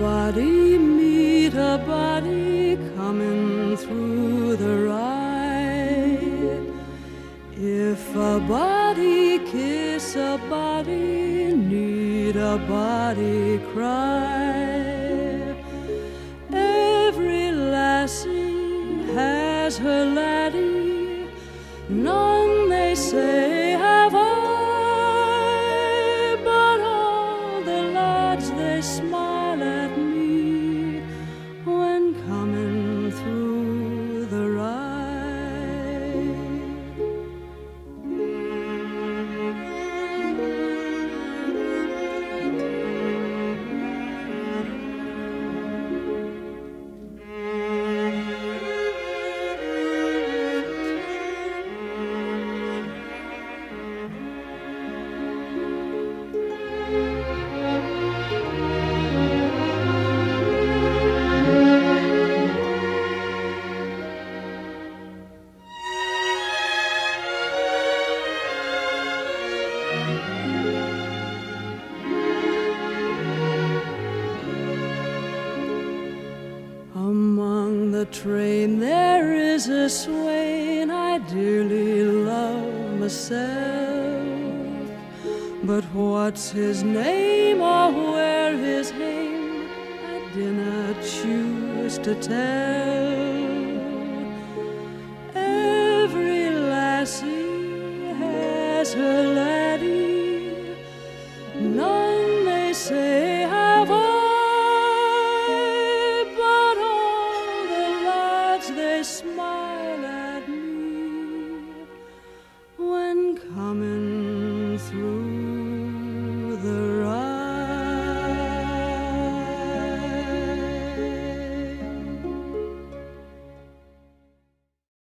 body meet a body coming through the rye. If a body kiss a body, need a body cry. Every lassie has her laddie, none they say have I, but all the lads they smile the train there is a swain I dearly love myself. But what's his name or where his hame I dinna choose to tell. smile at me when coming.